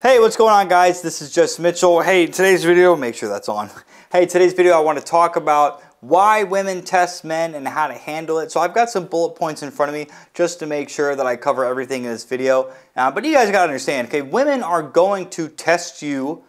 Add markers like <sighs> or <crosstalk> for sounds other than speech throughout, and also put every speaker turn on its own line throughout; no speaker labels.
Hey, what's going on guys? This is Just Mitchell. Hey, today's video, make sure that's on. Hey, today's video I want to talk about why women test men and how to handle it. So I've got some bullet points in front of me just to make sure that I cover everything in this video. Uh, but you guys got to understand, okay, women are going to test you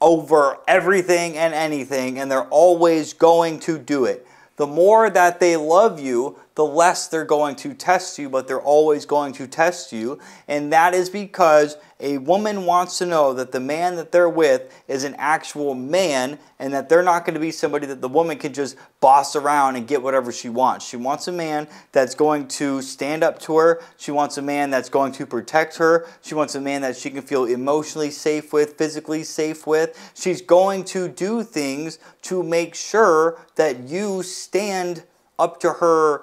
over everything and anything and they're always going to do it. The more that they love you, the less they're going to test you, but they're always going to test you. And that is because a woman wants to know that the man that they're with is an actual man and that they're not going to be somebody that the woman can just boss around and get whatever she wants. She wants a man that's going to stand up to her. She wants a man that's going to protect her. She wants a man that she can feel emotionally safe with, physically safe with. She's going to do things to make sure that you stand up to her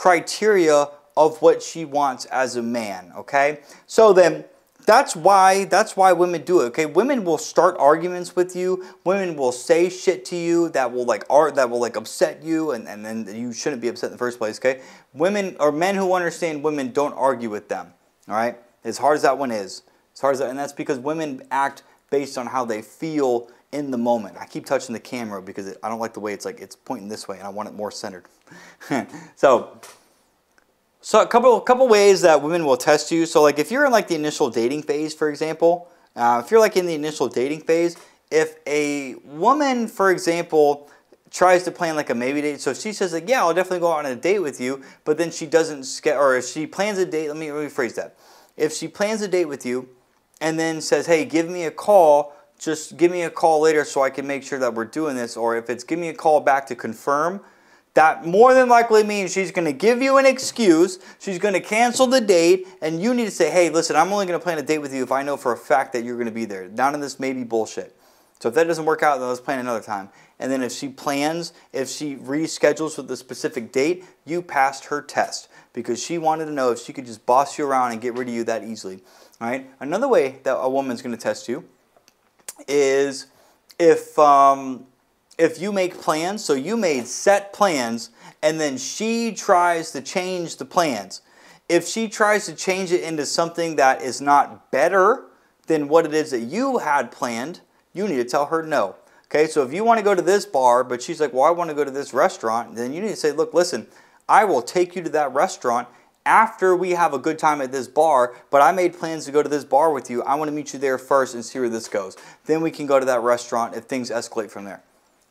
criteria of what she wants as a man, okay? So then that's why that's why women do it. Okay, women will start arguments with you. Women will say shit to you that will like art that will like upset you, and and then you shouldn't be upset in the first place. Okay, women or men who understand women don't argue with them. All right, as hard as that one is, as hard as that, and that's because women act based on how they feel in the moment. I keep touching the camera because it, I don't like the way it's like it's pointing this way and I want it more centered. <laughs> so, so a couple couple ways that women will test you. So like if you're in like the initial dating phase, for example, uh, if you're like in the initial dating phase, if a woman, for example, tries to plan like a maybe date. So she says like, yeah, I'll definitely go out on a date with you, but then she doesn't, or if she plans a date, let me rephrase that. If she plans a date with you and then says, hey, give me a call just give me a call later so I can make sure that we're doing this. Or if it's give me a call back to confirm, that more than likely means she's going to give you an excuse. She's going to cancel the date, and you need to say, hey, listen, I'm only going to plan a date with you if I know for a fact that you're going to be there. None of this maybe bullshit. So if that doesn't work out, then let's plan another time. And then if she plans, if she reschedules with a specific date, you passed her test because she wanted to know if she could just boss you around and get rid of you that easily. All right. Another way that a woman's going to test you is if um, if you make plans, so you made set plans, and then she tries to change the plans. If she tries to change it into something that is not better than what it is that you had planned, you need to tell her no. Okay, so if you want to go to this bar, but she's like, well, I want to go to this restaurant, then you need to say, look, listen, I will take you to that restaurant after we have a good time at this bar, but I made plans to go to this bar with you. I want to meet you there first and see where this goes. Then we can go to that restaurant if things escalate from there.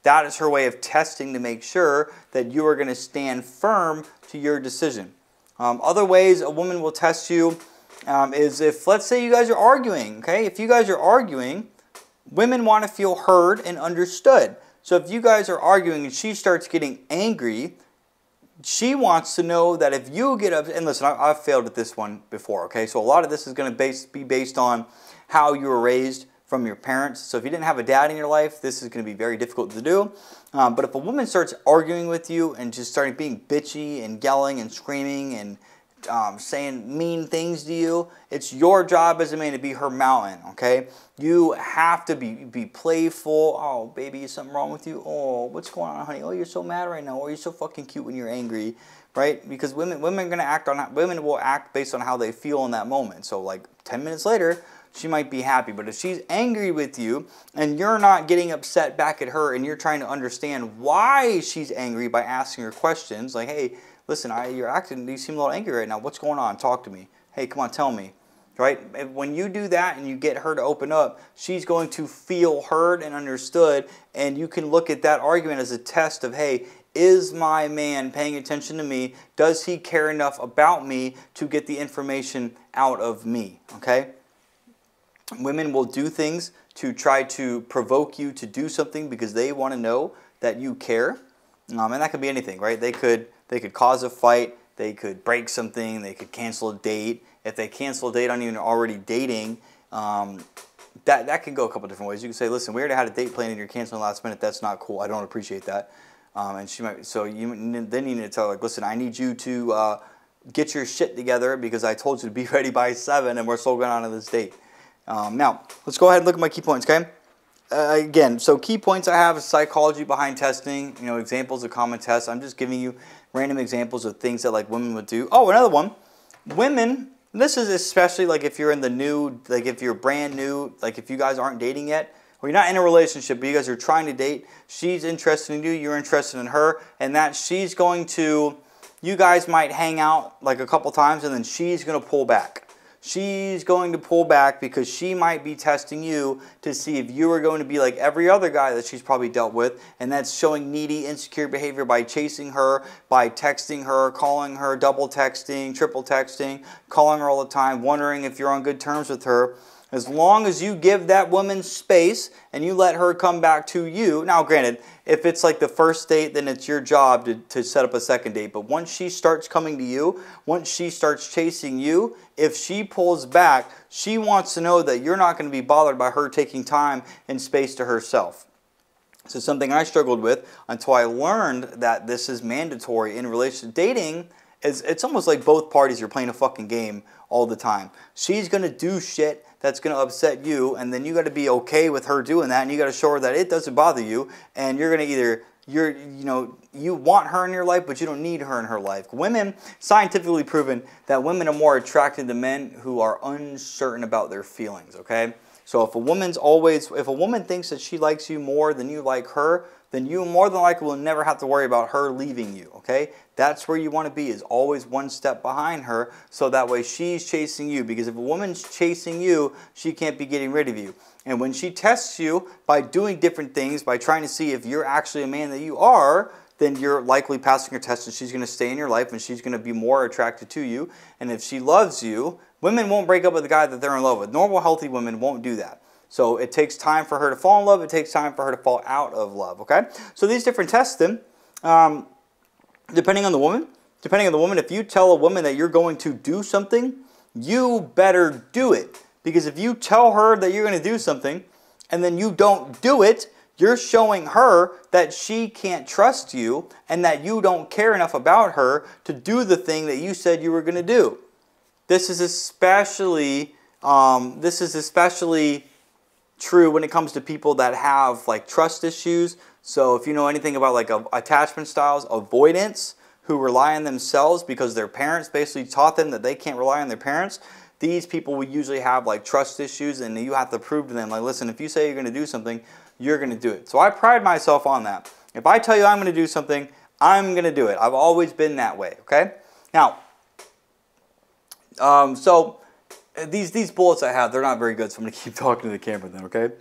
That is her way of testing to make sure that you are going to stand firm to your decision. Um, other ways a woman will test you um, is if, let's say, you guys are arguing, okay? If you guys are arguing, women want to feel heard and understood. So if you guys are arguing and she starts getting angry, she wants to know that if you get up, and listen, I, have failed at this one before, okay? So a lot of this is going to be based on how you were raised from your parents. So if you didn't have a dad in your life, this is going to be very difficult to do. Um, but if a woman starts arguing with you and just starting being bitchy and yelling and screaming and um, saying mean things to you. It's your job as a man to be her mountain, okay? You have to be, be playful. Oh, baby, is something wrong with you? Oh, what's going on, honey? Oh, you're so mad right now. Or oh, you're so fucking cute when you're angry, right? Because women, women are to act on, women will act based on how they feel in that moment. So like 10 minutes later, she might be happy. But if she's angry with you and you're not getting upset back at her and you're trying to understand why she's angry by asking her questions, like, hey, listen, I, you're acting, you seem a little angry right now. What's going on? Talk to me. Hey, come on, tell me. Right? When you do that and you get her to open up, she's going to feel heard and understood. And you can look at that argument as a test of, hey, is my man paying attention to me? Does he care enough about me to get the information out of me? Okay? Women will do things to try to provoke you to do something because they want to know that you care. Um, and that could be anything, right? They could they could cause a fight. They could break something. They could cancel a date. If they cancel a date on you and you're already dating, um, that, that can go a couple different ways. You can say, listen, we already had a date planned and you're canceling last minute. That's not cool. I don't appreciate that. Um, and she might, so you then you need to tell her, like, listen, I need you to uh, get your shit together because I told you to be <laughs> ready by 7 and we're still going on to this date. Um, now, let's go ahead and look at my key points, okay? Uh, again, so key points I have is psychology behind testing, you know, examples of common tests. I'm just giving you random examples of things that like women would do. Oh, another one. Women this is especially like if you're in the new, like if you're brand new, like if you guys aren't dating yet, or you're not in a relationship, but you guys are trying to date, she's interested in you, you're interested in her, and that she's going to, you guys might hang out like a couple times and then she's going to pull back she's going to pull back because she might be testing you to see if you are going to be like every other guy that she's probably dealt with, and that's showing needy, insecure behavior by chasing her, by texting her, calling her, double texting, triple texting, calling her all the time, wondering if you're on good terms with her. As long as you give that woman space and you let her come back to you. Now, granted, if it's like the first date, then it's your job to, to set up a second date. But once she starts coming to you, once she starts chasing you, if she pulls back, she wants to know that you're not going to be bothered by her taking time and space to herself. So something I struggled with until I learned that this is mandatory in relation to dating is it's almost like both parties are playing a fucking game all the time. She's going to do shit that's going to upset you, and then you got to be okay with her doing that, and you got to show her that it doesn't bother you, and you're going to either you're you know you want her in your life but you don't need her in her life. Women scientifically proven that women are more attracted to men who are uncertain about their feelings okay so if a woman's always if a woman thinks that she likes you more than you like her then you more than likely will never have to worry about her leaving you, okay? That's where you want to be, is always one step behind her, so that way she's chasing you. Because if a woman's chasing you, she can't be getting rid of you. And when she tests you by doing different things, by trying to see if you're actually a man that you are, then you're likely passing her test and she's going to stay in your life and she's going to be more attracted to you. And if she loves you, women won't break up with the guy that they're in love with. Normal, healthy women won't do that. So it takes time for her to fall in love. It takes time for her to fall out of love. Okay. So these different tests, then, um, depending on the woman, depending on the woman, if you tell a woman that you're going to do something, you better do it. Because if you tell her that you're going to do something and then you don't do it, you're showing her that she can't trust you and that you don't care enough about her to do the thing that you said you were going to do. This is especially um, this is especially true when it comes to people that have like trust issues. So if you know anything about like attachment styles, avoidance, who rely on themselves because their parents basically taught them that they can't rely on their parents, these people will usually have like trust issues and you have to prove to them like listen if you say you're going to do something you're going to do it so i pride myself on that if i tell you i'm going to do something i'm going to do it i've always been that way okay now um, so these these bullets I have, they're not very good, so I'm going <laughs> to keep talking to the camera then, okay?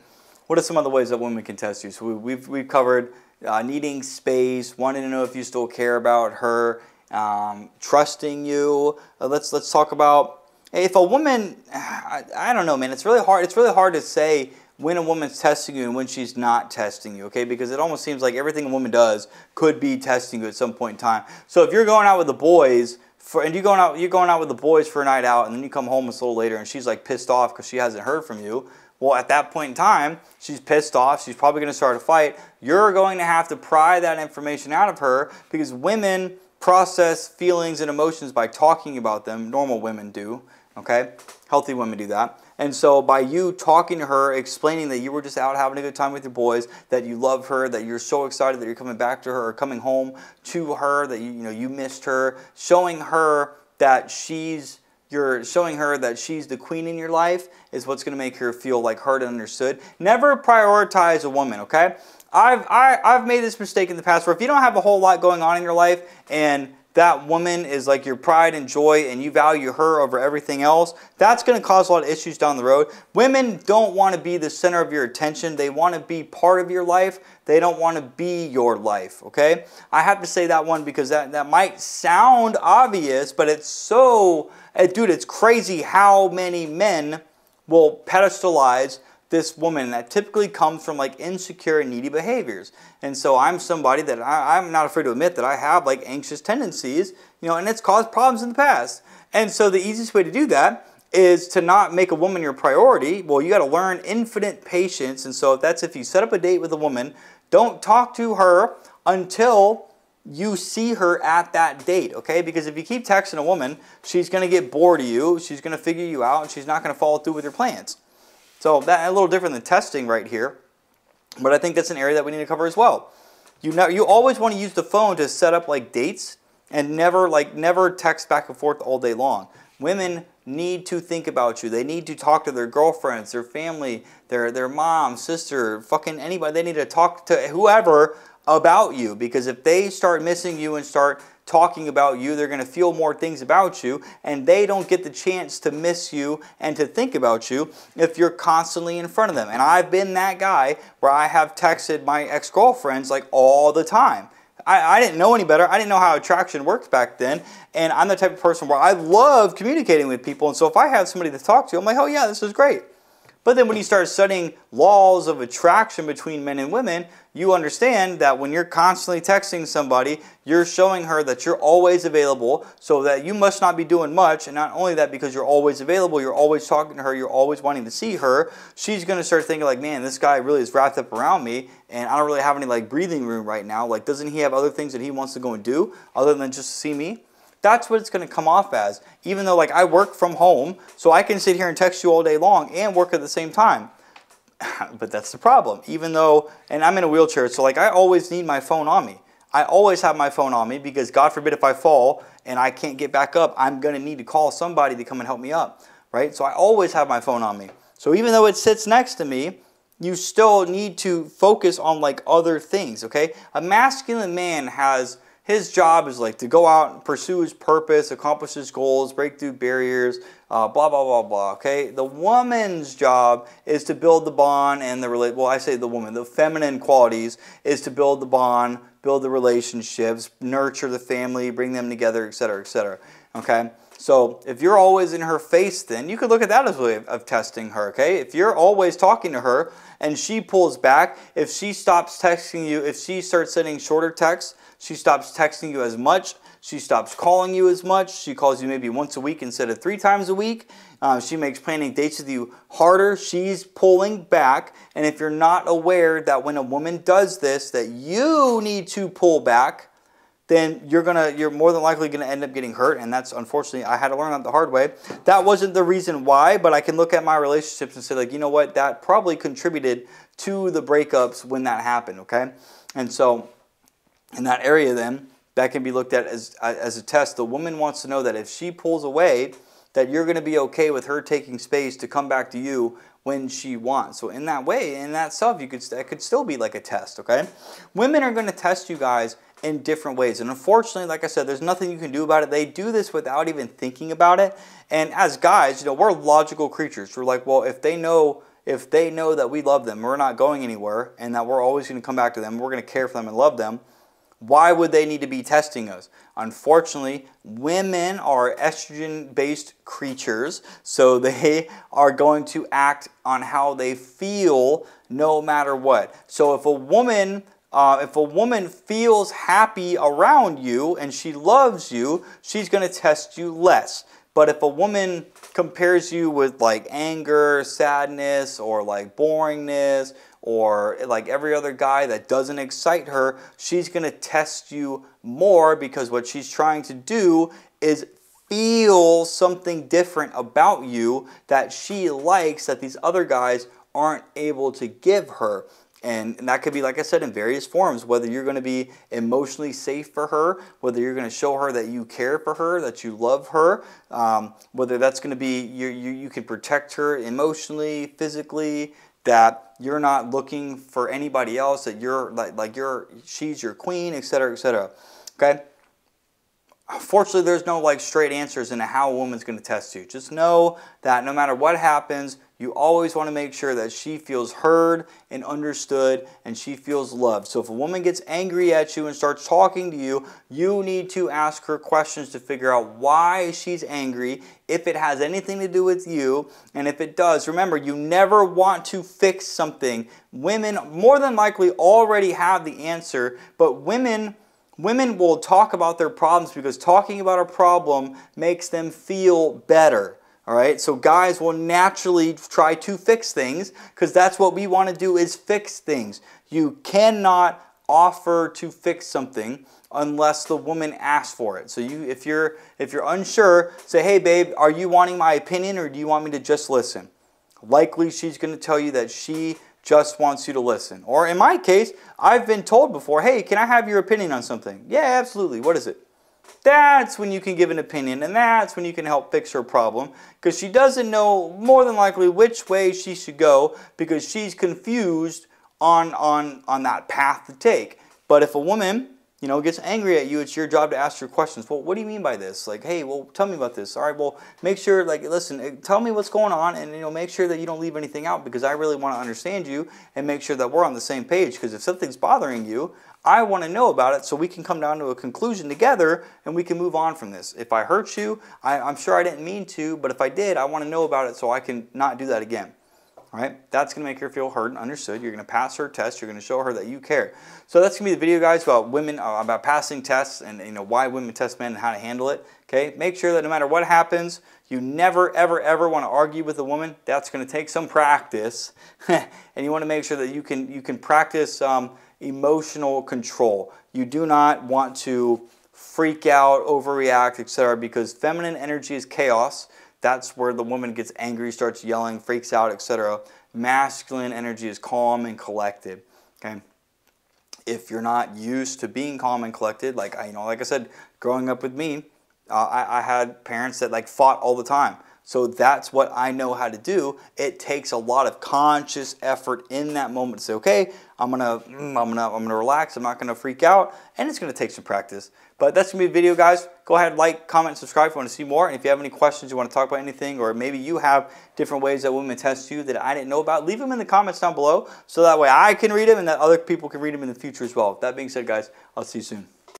What are some of the ways that women can test you? So we, we've, we've covered uh, needing space, wanting to know if you still care about her, um, trusting you. Uh, let's, let's talk about if a woman, <sighs> I, I don't know, man, it's really hard. It's really hard to say when a woman's testing you and when she's not testing you, okay? Because it almost seems like everything a woman does could be testing you at some point in time. So if you're going out with the boys, for and you going out you're going out with the boys for a night out and then you come home a little later and she's like pissed off because she hasn't heard from you well at that point in time she's pissed off she's probably going to start a fight you're going to have to pry that information out of her because women process feelings and emotions by talking about them normal women do okay healthy women do that and so by you talking to her, explaining that you were just out having a good time with your boys, that you love her, that you're so excited that you're coming back to her or coming home to her, that you, you know you missed her, showing her that she's you're showing her that she's the queen in your life is what's going to make her feel like heard and understood. Never prioritize a woman, okay? I've I, have i have made this mistake in the past where if you don't have a whole lot going on in your life and that woman is like your pride and joy and you value her over everything else, that's going to cause a lot of issues down the road. Women don't want to be the center of your attention. They want to be part of your life. They don't want to be your life, okay? I have to say that one because that, that might sound obvious, but it's so, eh, dude, it's crazy how many men will pedestalize this woman that typically comes from like insecure and needy behaviors. And so I'm somebody that I, am not afraid to admit that I have like anxious tendencies, you know, and it's caused problems in the past. And so the easiest way to do that is to not make a woman your priority. Well, you got to learn infinite patience. And so if that's if you set up a date with a woman, don't talk to her until you see her at that date, okay? Because if you keep texting a woman, she's going to get bored of you, she's going to figure you out, and she's not going to follow through with your plans. So that a little different than testing right here, but I think that's an area that we need to cover as well. You know, you always want to use the phone to set up like dates and never like never text back and forth all day long. Women need to think about you. They need to talk to their girlfriends, their family, their their mom, sister, fucking anybody. They need to talk to whoever about you because if they start missing you and start talking about you, they're going to feel more things about you, and they don't get the chance to miss you and to think about you if you're constantly in front of them. And I've been that guy where I have texted my ex girlfriends like all the time. I, I, didn't know any better. I didn't know how attraction worked back then. And I'm the type of person where I love communicating with people. And so if I have somebody to talk to, I'm like, oh, yeah, this is great. But then when you start studying laws of attraction between men and women, you understand that when you're constantly texting somebody, you're showing her that you're always available, so that you must not be doing much. And not only that, because you're always available, you're always talking to her, you're always wanting to see her, she's to start thinking, like, man, this guy really is wrapped up around me, and I don't really have any like breathing room right now. Like, doesn't he have other things that he wants to go and do other than just see me? That's what it's going to come off as. Even though like I work from home, so I can sit here and text you all day long and work at the same time. <laughs> but that's the problem. Even though, and I'm in a wheelchair, so like I always need my phone on me. I always have my phone on me because God forbid if I fall and I can't get back up, I'm going to need to call somebody to come and help me up, right? So I always have my phone on me. So even though it sits next to me, you still need to focus on like other things, okay? A masculine man has his job is like to go out and pursue his purpose, accomplish his goals, break through barriers, uh, blah blah blah blah. Okay, the woman's job is to build the bond and the relate. Well, I say the woman, the feminine qualities is to build the bond, build the relationships, nurture the family, bring them together, etc., etc. Okay. So if you're always in her face, then you could look at that as a way of, of testing her. Okay, if you're always talking to her and she pulls back, if she stops texting you, if she starts sending shorter texts, she stops texting you as much. She stops calling you as much. She calls you maybe once a week instead of three times a week. Uh, she makes planning dates with you harder. She's pulling back. And if you're not aware that when a woman does this, that you need to pull back, then you're gonna you're more than likely gonna end up getting hurt. And that's unfortunately I had to learn that the hard way. That wasn't the reason why, but I can look at my relationships and say like, you know what, that probably contributed to the breakups when that happened. Okay, and so in that area, then, that can be looked at as, as a test. The woman wants to know that if she pulls away, that you're going to be okay with her taking space to come back to you when she wants. So in that way, in that self, you could that could still be like a test, okay? Women are going to test you guys in different ways. And unfortunately, like I said, there's nothing you can do about it. They do this without even thinking about it. And as guys, you know, we're logical creatures. We're like, well, if they know if they know that we love them, we're not going anywhere, and that we're always going to come back to them, we're going to care for them and love them, why would they need to be testing us? Unfortunately, women are estrogen based creatures, so <laughs> they are going to act on how they feel no matter what. So if a woman uh, if a woman feels happy around you and she loves you, she's going to test you less. But if a woman compares you with like anger, sadness, or like boringness, or like every other guy that doesn't excite her, she's going to test you more because what she's trying to do is feel something different about you that she likes that these other guys aren't able to give her. And, that could be, like I said, in various forms, whether you're going to be emotionally safe for her, whether you're going to show her that you care for her, that you love her, um, whether that's going to be you, you, you can protect her emotionally, physically, that you're not looking for anybody else, that you're like, like you're, she's your queen, etc., etc. Okay? Fortunately, there's no like straight answers into how a woman's going to test you. Just know that no matter what happens, you always want to make sure that she feels heard and understood and she feels loved. So if a woman gets angry at you and starts talking to you, you need to ask her questions to figure out why she's angry, if it has anything to do with you, and if it does, remember, you never want to fix something. Women more than likely already have the answer, but women women will talk about their problems because talking about a problem makes them feel better. All right, so guys will naturally try to fix things because that's what we want to do is fix things. You cannot offer to fix something unless the woman asks for it. So you if you're if you're unsure, say, "Hey babe, are you wanting my opinion or do you want me to just listen?" Likely she's going to tell you that she just wants you to listen. Or in my case, I've been told before, "Hey, can I have your opinion on something?" "Yeah, absolutely. What is it?" That's when you can give an opinion and that's when you can help fix her problem because she doesn't know more than likely which way she should go because she's confused on, on, on that path to take. But if a woman you know, gets angry at you, it's your job to ask her questions. Well, what do you mean by this? Like, hey, well, tell me about this. All right, well, make sure, like, listen, eh, tell me what's going on, and you know, make sure that you don't leave anything out because I really want to understand you and make sure that we're on the same page. Because if something's bothering you, I want to know about it so we can come down to a conclusion together and we can move on from this. If I hurt you, I, I'm sure I didn't mean to, but if I did, I want to know about it so I can not do that again. All right, that's going to make her feel heard and understood. You're going to pass her test. You're going to show her that you care. So that's going to be the video, guys, about women, uh, about passing tests and you know why women test men and how to handle it. Okay, make sure that no matter what happens, you never, ever, ever want to argue with a woman. That's going to take some practice, <laughs> and you want to make sure that you can you can practice um, emotional control. You do not want to freak out, overreact, etc. Because feminine energy is chaos. That's where the woman gets angry, starts yelling, freaks out, etc. Masculine energy is calm and collected. Okay. If you're not used to being calm and collected, like I, you know, like I said, growing up with me, uh, I, I had parents that like fought all the time. So that's what I know how to do. It takes a lot of conscious effort in that moment to say, okay, I'm gonna, mm, I'm gonna, I'm gonna relax. I'm not gonna freak out, and it's gonna take some practice. But that's gonna be the video, guys. Go ahead, like, comment, subscribe if you want to see more. And if you have any questions, you want to talk about anything, or maybe you have different ways that women test you that I didn't know about, leave them in the comments down below, so that way I can read them and that other people can read them in the future as well. That being said, guys, I'll see you soon.